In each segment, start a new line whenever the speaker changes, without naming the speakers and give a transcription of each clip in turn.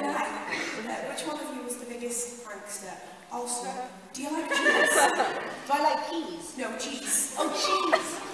which
one of you was
the biggest
prankster? Also,
do you like cheese? do I like peas? No, cheese. Oh, cheese.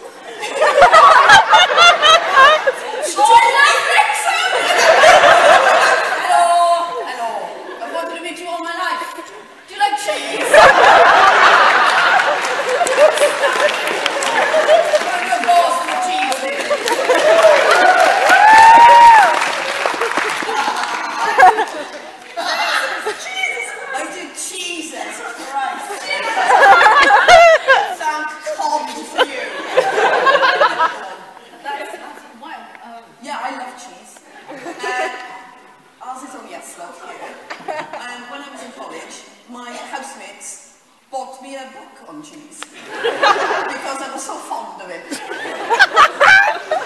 Book on cheese. because I was so fond of it.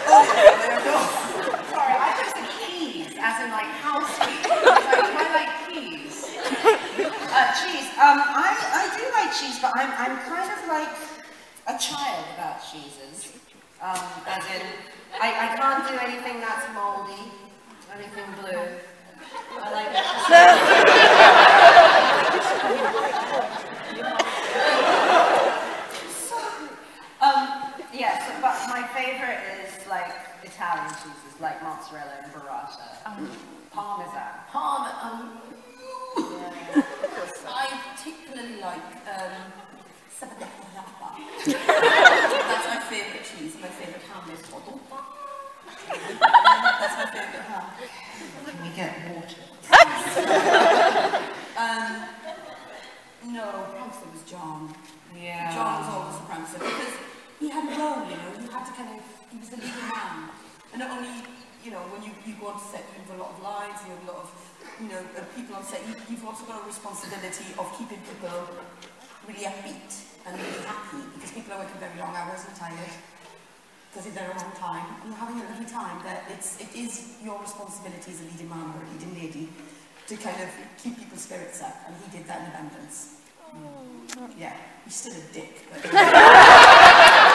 oh, there you go.
sorry, I just said peas, as in like house. Like, I like peas. Uh, cheese. Um, I, I do like cheese, but I'm, I'm kind of like a child about cheeses. Um, as in, I, I can't do anything that's moldy, anything blue. I like it. Um, yes, but my favorite is like Italian cheeses, like mozzarella and burrata. Parmesan.
Parma, um, I particularly like um, That's my favourite cheese. My favourite ham is Cordova. That's my favourite ham.
Can we get water?
Um, no, Prancer was John.
Yeah.
John was always the because he had a role, you know, you had to kind of, he was the leading man. And not only, you know, when you, you go on set, you have a lot of lines, you have a lot of, you know, people on set, you, you've also got a responsibility of keeping people really upbeat and really happy because people are working very long hours and tired because they're there a long time and you're having a lovely time but it's, it is your responsibility as a leading man or a leading lady to kind of keep people's spirits up and he did that in abundance. Oh. Yeah, he's still a dick, but